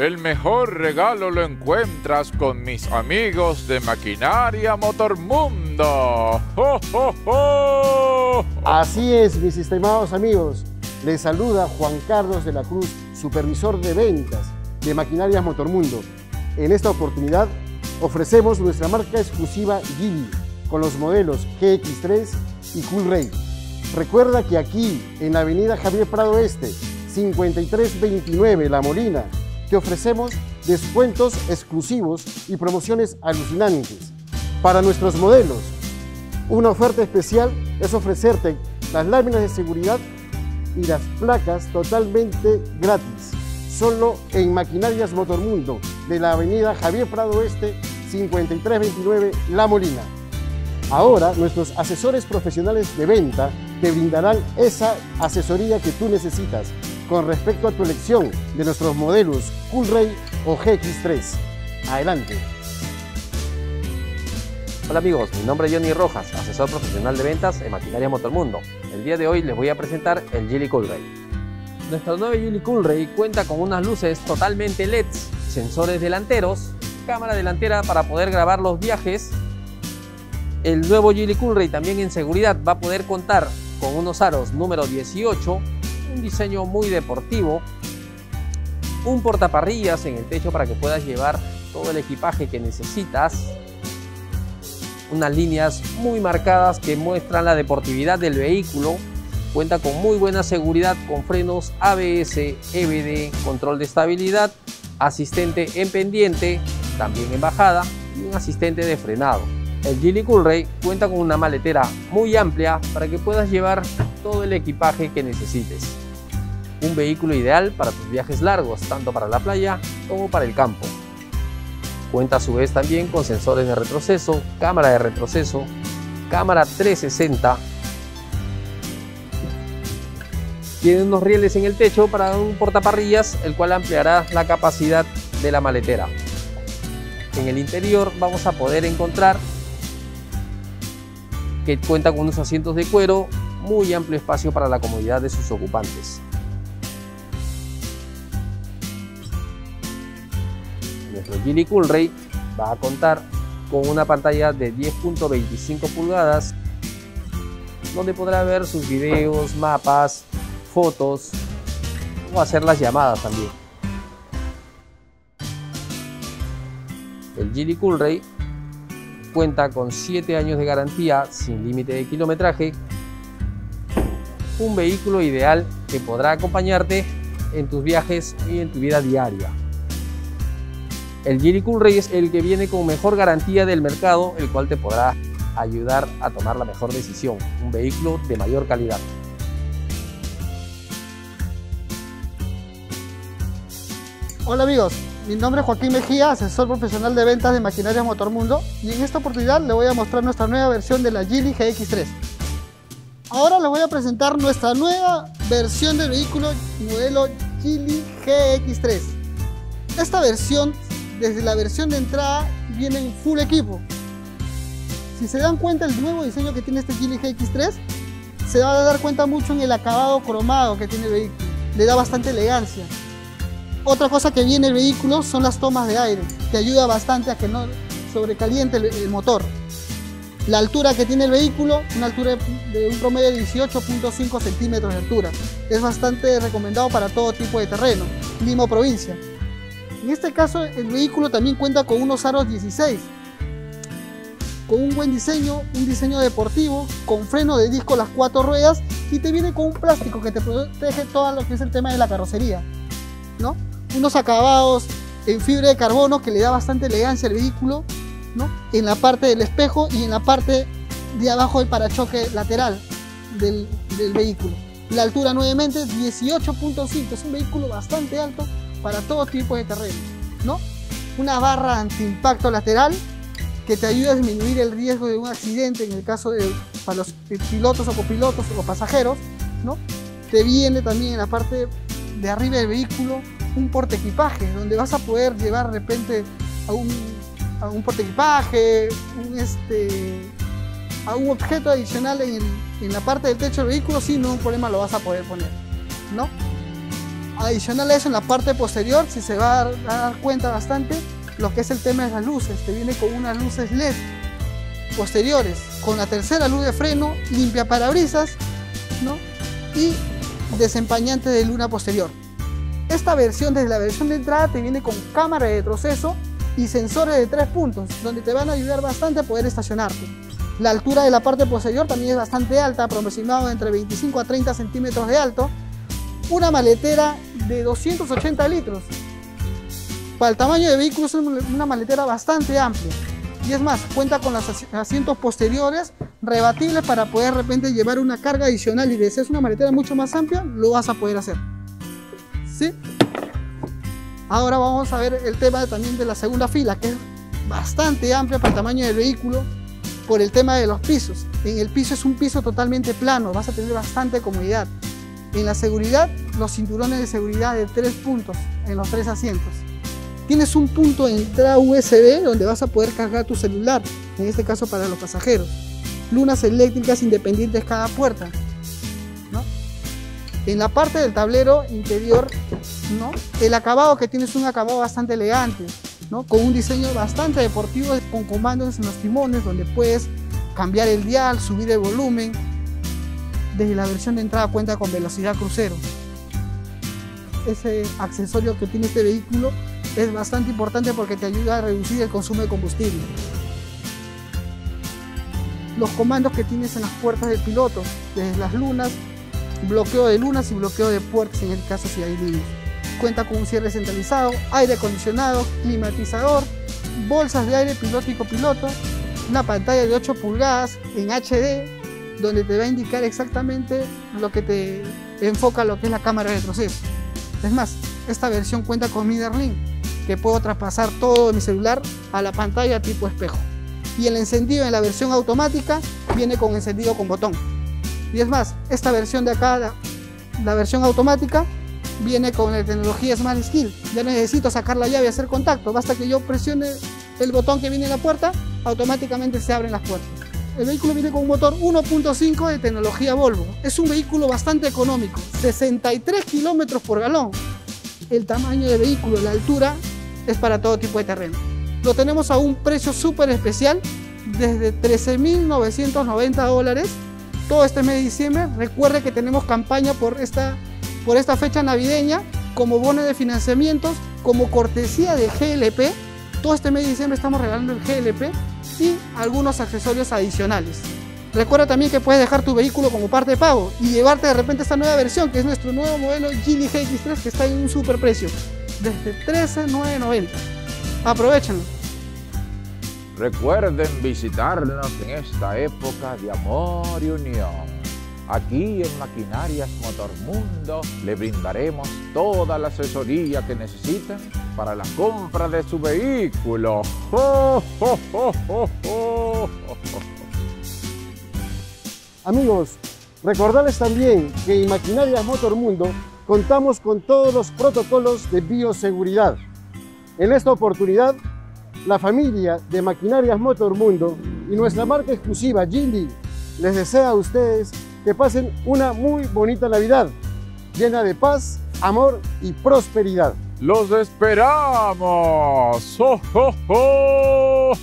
El mejor regalo lo encuentras con mis amigos de Maquinaria Motormundo. ¡Oh, oh, oh! Así es, mis estimados amigos. Les saluda Juan Carlos de la Cruz, supervisor de ventas de Maquinarias Motormundo. En esta oportunidad ofrecemos nuestra marca exclusiva Gili con los modelos GX3 y Cool Ray. Recuerda que aquí, en la avenida Javier Prado Este, 5329 La Molina, te ofrecemos descuentos exclusivos y promociones alucinantes. Para nuestros modelos, una oferta especial es ofrecerte las láminas de seguridad y las placas totalmente gratis, solo en Maquinarias Motormundo de la avenida Javier Prado Este, 5329 La Molina. Ahora nuestros asesores profesionales de venta te brindarán esa asesoría que tú necesitas con respecto a tu elección de nuestros modelos Coolray o GX3. Adelante. Hola amigos, mi nombre es Johnny Rojas, asesor profesional de ventas en Maquinaria Motormundo. El día de hoy les voy a presentar el Geely Coolray. Nuestro nuevo Geely Coolray cuenta con unas luces totalmente LEDs, sensores delanteros, cámara delantera para poder grabar los viajes. El nuevo Geely Coolray también en seguridad va a poder contar con unos aros número 18 un diseño muy deportivo, un portaparrillas en el techo para que puedas llevar todo el equipaje que necesitas, unas líneas muy marcadas que muestran la deportividad del vehículo, cuenta con muy buena seguridad con frenos ABS, EBD, control de estabilidad, asistente en pendiente, también en bajada y un asistente de frenado. El Geely Coolray cuenta con una maletera muy amplia para que puedas llevar todo el equipaje que necesites. Un vehículo ideal para tus viajes largos, tanto para la playa como para el campo. Cuenta a su vez también con sensores de retroceso, cámara de retroceso, cámara 360. Tiene unos rieles en el techo para un portaparrillas, el cual ampliará la capacidad de la maletera. En el interior vamos a poder encontrar que cuenta con unos asientos de cuero, muy amplio espacio para la comodidad de sus ocupantes. Nuestro Geely Coolray va a contar con una pantalla de 10.25 pulgadas donde podrá ver sus videos, mapas, fotos o hacer las llamadas también. El Geely Coolray cuenta con 7 años de garantía sin límite de kilometraje, un vehículo ideal que podrá acompañarte en tus viajes y en tu vida diaria. El Geely Coolray es el que viene con mejor garantía del mercado, el cual te podrá ayudar a tomar la mejor decisión, un vehículo de mayor calidad. Hola amigos, mi nombre es Joaquín Mejía, asesor profesional de ventas de maquinaria Motormundo y en esta oportunidad le voy a mostrar nuestra nueva versión de la Geely GX3. Ahora les voy a presentar nuestra nueva versión del vehículo modelo Geely GX3. Esta versión, desde la versión de entrada, viene en full equipo. Si se dan cuenta el nuevo diseño que tiene este Geely GX3, se va a dar cuenta mucho en el acabado cromado que tiene el vehículo. Le da bastante elegancia. Otra cosa que viene el vehículo son las tomas de aire, que ayuda bastante a que no sobrecaliente el motor. La altura que tiene el vehículo, una altura de un promedio de 18.5 centímetros de altura. Es bastante recomendado para todo tipo de terreno, Lima provincia. En este caso, el vehículo también cuenta con unos aros 16, con un buen diseño, un diseño deportivo, con freno de disco las cuatro ruedas y te viene con un plástico que te protege todo lo que es el tema de la carrocería. ¿no? unos acabados en fibra de carbono que le da bastante elegancia al vehículo, ¿no? en la parte del espejo y en la parte de abajo del parachoque lateral del, del vehículo. La altura nuevamente 18.5, es un vehículo bastante alto para todo tipo de terreno. ¿no? Una barra antiimpacto lateral que te ayuda a disminuir el riesgo de un accidente en el caso de para los pilotos o copilotos o pasajeros. ¿no? Te viene también en la parte de arriba del vehículo un porte equipaje, donde vas a poder llevar de repente a un, a un porte equipaje, un, este, un objeto adicional en, en, la parte del techo del vehículo, sin ningún problema lo vas a poder poner. ¿no? Adicional a eso, en la parte posterior, si se va a dar cuenta bastante, lo que es el tema de las luces. Te viene con unas luces LED posteriores, con la tercera luz de freno, limpia parabrisas, ¿no? Y desempañante de luna posterior. Esta versión, desde la versión de entrada, te viene con cámara de retroceso y sensores de tres puntos, donde te van a ayudar bastante a poder estacionarte. La altura de la parte posterior también es bastante alta, aproximado entre 25 a 30 centímetros de alto. Una maletera de 280 litros. Para el tamaño de vehículo es una maletera bastante amplia. Y es más, cuenta con los asientos posteriores rebatibles para poder de repente llevar una carga adicional y deseas una maletera mucho más amplia, lo vas a poder hacer. ¿Sí? Ahora vamos a ver el tema también de la segunda fila, que es bastante amplia para el tamaño del vehículo por el tema de los pisos. En el piso es un piso totalmente plano, vas a tener bastante comodidad. En la seguridad, los cinturones de seguridad de tres puntos en los tres asientos. Tienes un punto de entrada USB donde vas a poder cargar tu celular, en este caso para los pasajeros. Lunas eléctricas independientes cada puerta. En la parte del tablero interior, el acabado que tienes es un acabado bastante elegante, con un diseño bastante deportivo, con comandos en los timones donde puedes cambiar el dial, subir el volumen. Desde la versión de entrada cuenta con velocidad crucero. Ese accesorio que tiene este vehículo es bastante importante porque te ayuda a reducir el consumo de combustible. Los comandos que tienes en las puertas del piloto, desde las lunas, bloqueo de lunas y bloqueo de puertas en el caso si hay líneas. Cuenta con un cierre centralizado, aire acondicionado, climatizador, bolsas de aire piloto y copiloto, una pantalla de 8 pulgadas en HD donde te va a indicar exactamente lo que te enfoca lo que es la cámara de retroceso. Es más, esta versión cuenta con Link, que puedo traspasar todo mi celular a la pantalla tipo espejo. Y el encendido en la versión automática viene con encendido con botón. Y es más, esta versión de acá, la, versión automática, viene con la tecnología Smart Skill. Ya necesito sacar la llave hacer contacto, basta que yo presione el botón que viene en la puerta, automáticamente se abren las puertas. El vehículo viene con un motor 1.5 de tecnología Volvo. Es un vehículo bastante económico, 63 kilómetros por galón. El tamaño del vehículo, la altura, es para todo tipo de terreno. Lo tenemos a un precio súper especial, desde 13.990 dólares todo este mes de diciembre. Recuerde que tenemos campaña por esta, por esta fecha navideña como bono de financiamientos, como cortesía de GLP. Todo este mes de diciembre estamos regalando el GLP y algunos accesorios adicionales. Recuerda también que puedes dejar tu vehículo como parte de pago y llevarte de repente esta nueva versión, que es nuestro nuevo modelo Geely GX3, que está en un super precio, desde 13,990. Aprovechenlo. Recuerden visitarnos en esta época de amor y unión. Aquí en Maquinarias Motormundo le brindaremos toda la asesoría que necesiten para la compra de su vehículo. Amigos, recordarles también que en Maquinarias Motormundo contamos con todos los protocolos de bioseguridad. En esta oportunidad la familia de Maquinarias Motor Mundo y nuestra marca exclusiva Gindi les desea a ustedes que pasen una muy bonita Navidad, llena de paz, amor y prosperidad. ¡Los esperamos! ¡Oh,